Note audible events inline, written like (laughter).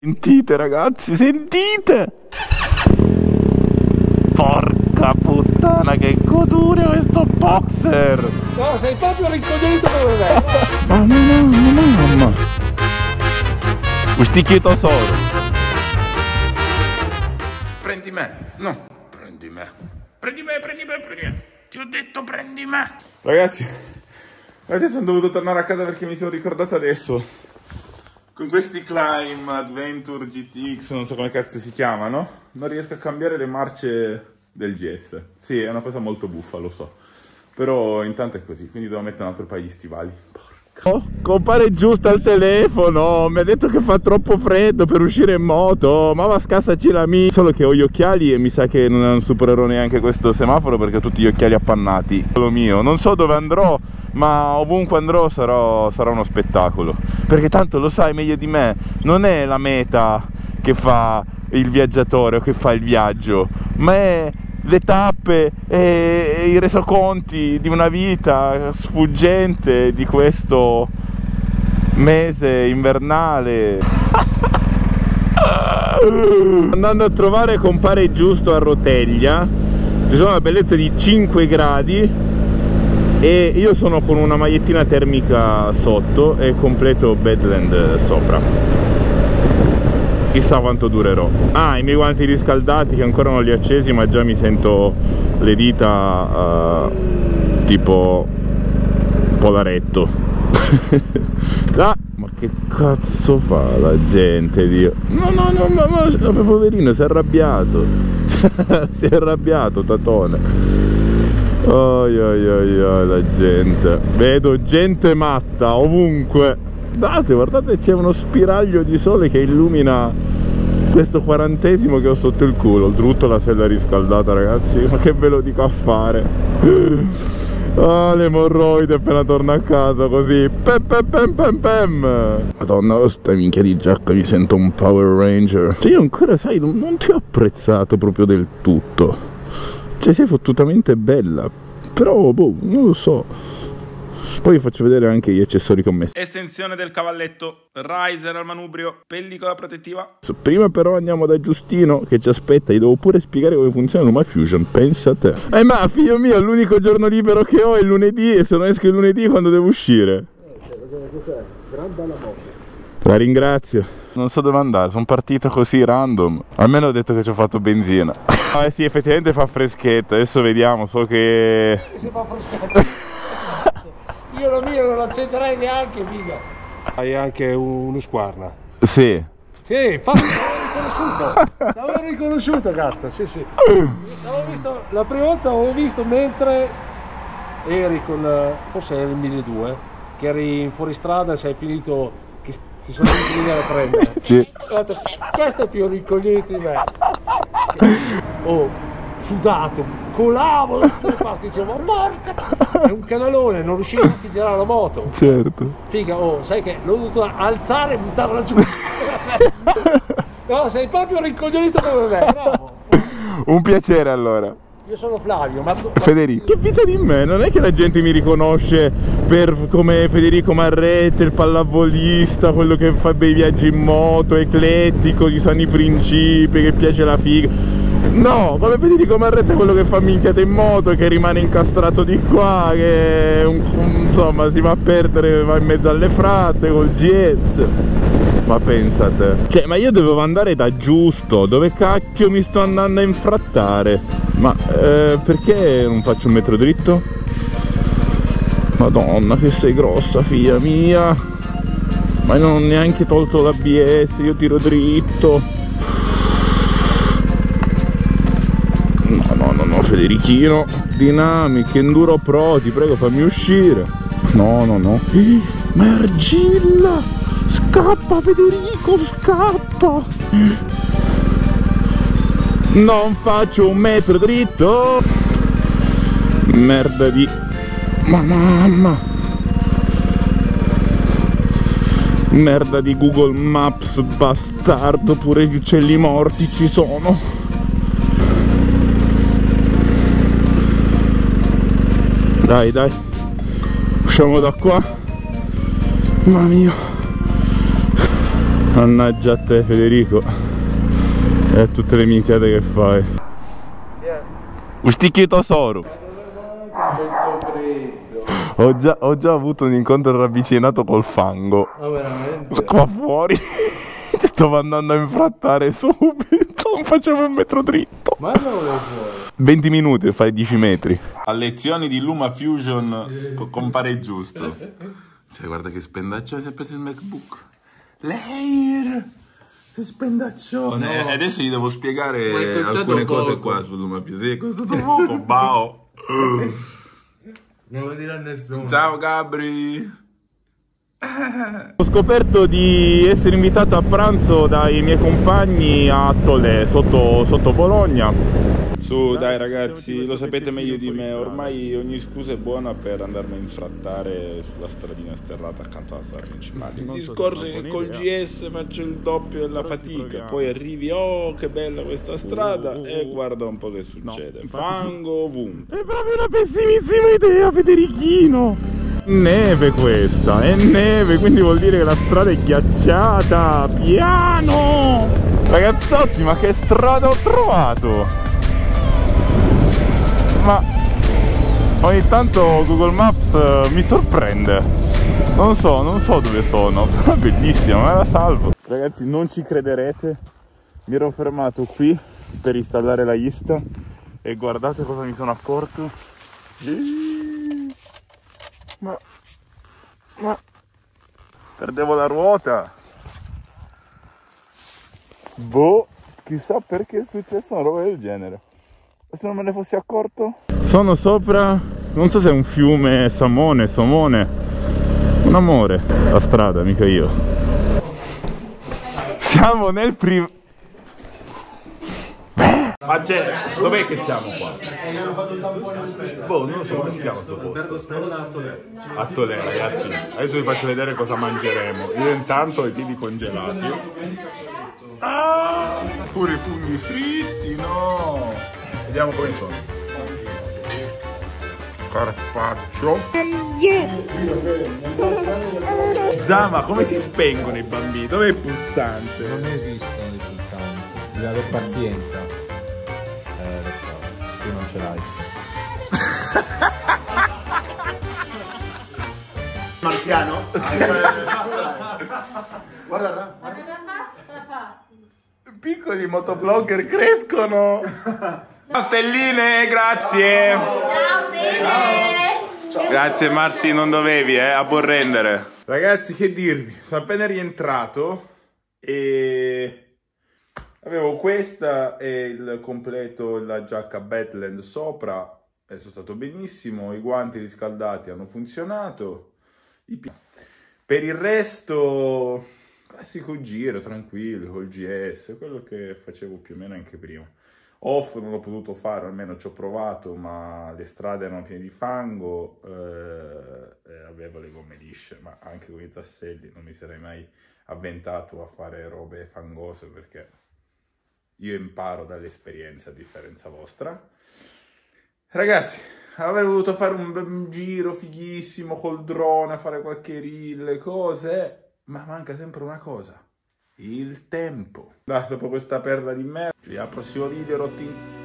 Sentite ragazzi, sentite! Porca puttana che godure questo boxer! No, sei proprio rincoglionito come me. Mamma, mamma, mamma! Un sticchietosoro! Prendi me. No, prendi me. Prendi me, prendi me, prendi me. Ti ho detto prendi me. Ragazzi, adesso sono dovuto tornare a casa perché mi sono ricordato adesso. Con questi Climb Adventure GTX, non so come cazzo si chiamano, non riesco a cambiare le marce del GS. Sì, è una cosa molto buffa, lo so. Però intanto è così, quindi devo mettere un altro paio di stivali. Oh, compare giusto al telefono, mi ha detto che fa troppo freddo per uscire in moto, ma va scassaci la mia. Solo che ho gli occhiali e mi sa che non supererò neanche questo semaforo perché ho tutti gli occhiali appannati. Quello mio, non so dove andrò, ma ovunque andrò sarò, sarà uno spettacolo. Perché tanto lo sai meglio di me, non è la meta che fa il viaggiatore o che fa il viaggio, ma è le tappe e i resoconti di una vita sfuggente di questo mese invernale. (laughs) Andando a trovare compare giusto a Roteglia, ci sono una bellezza di 5 gradi e io sono con una magliettina termica sotto e completo Badland sopra chissà quanto durerò. Ah i miei guanti riscaldati che ancora non li ho accesi ma già mi sento le dita uh, tipo polaretto. (laughs) Ah, ma che cazzo fa la gente dio? No no no ma, ma, ma poverino si è arrabbiato. (laughs) Si è arrabbiato tatone. Oi oi oi oi la gente. Vedo gente matta ovunque. Guardate guardate c'è uno spiraglio di sole che illumina questo quarantesimo che ho sotto il culo. Oltretutto la sella riscaldata ragazzi. Ma che ve lo dico a fare? (gasps) Ah le emorroide appena torno a casa così. Pem pem pem pem pem. Madonna questa minchia di giacca mi sento un power ranger. Cioè io ancora sai non, non ti ho apprezzato proprio del tutto. Cioè sei fottutamente bella. Però boh non lo so poi vi faccio vedere anche gli accessori commessi. Estensione del cavalletto, riser al manubrio, pellicola protettiva. Prima però andiamo da Giustino che ci aspetta, gli devo pure spiegare come funziona l'Uma Fusion, pensa a te. Eh ma figlio mio, l'unico giorno libero che ho è il lunedì e se non esco il lunedì quando devo uscire? Gran bella. La ringrazio. Non so dove andare, sono partito così random. Almeno ho detto che ci ho fatto benzina. (laughs) eh sì, effettivamente fa freschetto. Adesso vediamo, so che... Si fa freschetto. (laughs) Io la mia non l'accenderei neanche, figa. Hai anche uno squarna. Sì. Sì, fa riconosciuto. L'avevo riconosciuto, cazzo, sì, sì. Visto, la prima volta l'avevo visto mentre eri con, forse eri il 1002, che eri in fuoristrada e sei finito, che si sono venuti a prendere. Sì. Questo è più ricoglionito di me. Oh, sudato, colavo da tutte le parti, dicevo, porca, è un canalone, non riuscivo neanche a girare la moto. Certo. Figa, oh, sai che l'ho dovuto alzare e buttarla giù. (laughs) no, sei proprio rincoglionito come me, bravo. Un piacere allora. Io sono Flavio, ma... Federico, che vita di me, non è che la gente mi riconosce per come Federico Marrette, il pallavolista, quello che fa bei viaggi in moto, eclettico, di sani principi, che piace la figa No, come Federico Marretta è quello che fa minchiate in moto, che rimane incastrato di qua, che un, insomma si va a perdere, va in mezzo alle fratte col GS. Ma pensate. Cioè, ma io dovevo andare da giusto, dove cacchio mi sto andando a infrattare? Ma eh, perché non faccio un metro dritto? Madonna che sei grossa figlia mia Ma non ho neanche tolto l'ABS, io tiro dritto Federichino. Dynamic Enduro Pro ti prego fammi uscire. No no no. Ma è argilla scappa Federico scappa. Non faccio un metro dritto. Merda di ma mamma. Merda di Google Maps bastardo pure gli uccelli morti ci sono dai dai usciamo da qua mamma mia Mannaggia a te Federico. E tutte le minchiate che fai. Un sticchito soro. Ho già, ho già avuto un incontro ravvicinato col fango. Ma veramente? Qua fuori. (laughs) Ti stavo andando a infrattare subito. Non facevo un metro dritto. Ma non lo fuori. 20 minuti e fai 10 metri. A lezioni di Luma Fusion co- compare giusto. Cioè, guarda che spendaccione si è preso il MacBook. L'air! Che spendaccione! E adesso gli devo spiegare alcune cose poco. qua su Luma Fusion. Sì, è costato poco, bao! Non lo dirà nessuno. Ciao Gabri! Ho scoperto di essere invitato a pranzo dai miei compagni a Tolè, sotto, sotto Bologna. Su, dai ragazzi, lo sapete meglio di me, ormai ogni scusa è buona per andarmi a infrattare sulla stradina sterrata accanto alla strada principale. Il discorso è che col GS faccio il doppio della fatica, poi arrivi, oh che bella questa strada, e guarda un po' che succede. Fango ovunque. È proprio una pessimissima idea, Federichino! Neve questa, è neve, quindi vuol dire che la strada è ghiacciata. Piano! Ragazzotti, ma che strada ho trovato? Ma ogni tanto Google Maps eh, mi sorprende. Non so, non so dove sono, (laughs) però è bellissima, me la salvo. Ragazzi, non ci crederete. Mi ero fermato qui per installare la Insta e guardate cosa mi sono accorto. Ma ma perdevo la ruota. Boh, chissà perché è successa una roba del genere. Se non me ne fossi accorto. Sono sopra, non so se è un fiume, Samone, Somone. Un amore, la strada, mica io. Siamo nel privato. Ma c'è, dov'è che siamo qua? Boh, non so come si chiama sto posto. A Tolè, ragazzi. Adesso vi faccio vedere cosa mangeremo. Io intanto ho i piedi congelati. Ah, pure i funghi fritti, no! Vediamo come sono. Carpaccio. Zama, come si spengono i bambini? Dov'è il pulsante? Non esistono i pulsanti, bisogna avere pazienza. Eh, tu non ce l'hai. (laughs) Marziano? guarda, guarda, guarda. Piccoli motovlogger crescono. Stelline, grazie. Ciao bene! Grazie Marsi, non dovevi, eh, a buon rendere. Ragazzi, che dirvi? Sono appena rientrato e avevo questa e il completo, la giacca Badland sopra. Sono stato benissimo, i guanti riscaldati hanno funzionato. Per il resto, classico giro, tranquillo, col GS, quello che facevo più o meno anche prima. Off non l'ho potuto fare, almeno ci ho provato, ma le strade erano piene di fango, eh, avevo le gomme lisce, ma anche con i tasselli non mi sarei mai avventato a fare robe fangose perché io imparo dall'esperienza a differenza vostra. Ragazzi, avrei voluto fare un giro fighissimo col drone, fare qualche reel, cose, ma manca sempre una cosa. Il tempo. Dai, dopo questa perla di merda, al prossimo video rotti